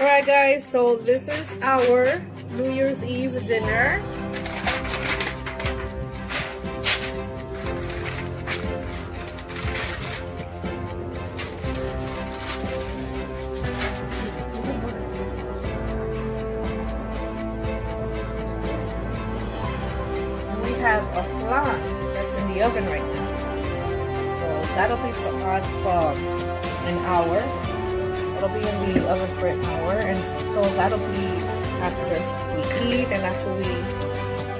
Alright guys, so this is our New Year's Eve dinner. We have a flan that's in the oven right now. So that'll be for, on for an hour it'll be in the oven for an hour and so that'll be after we eat and after we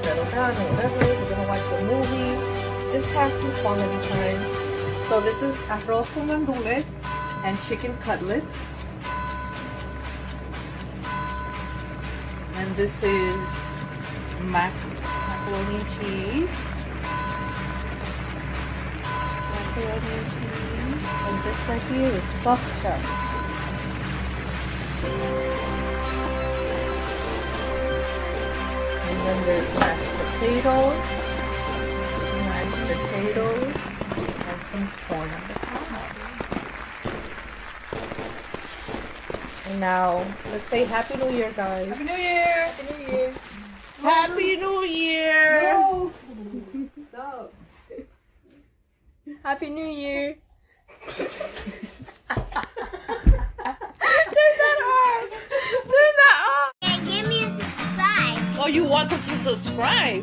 settle down or whatever. We're gonna watch a movie. Just have some quality time. So this is arroz con gandules and chicken cutlets. And this is mac macaroni and cheese. Macaroni and cheese. And this right here is buck shark and then there's mashed potatoes, mashed potatoes, and some corn on the top. And now, let's say Happy New Year, guys. Happy New Year! Happy New Year! Happy New Year! No! Stop. Happy New Year. You wanted to subscribe?